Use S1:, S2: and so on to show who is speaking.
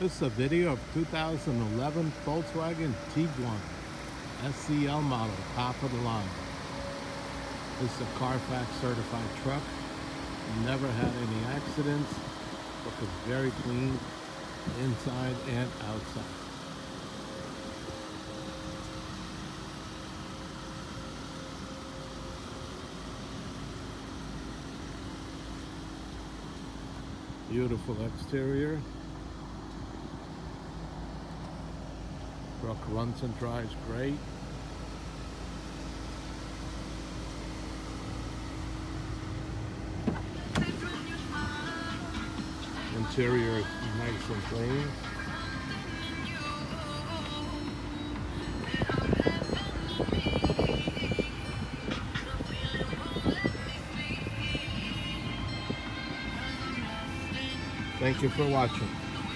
S1: This is a video of 2011 Volkswagen Tiguan SEL model, top of the line. This is a Carfax certified truck. Never had any accidents. Looking very clean inside and outside. Beautiful exterior. Truck runs and drives great. Interior is nice and clean. Thank you for watching.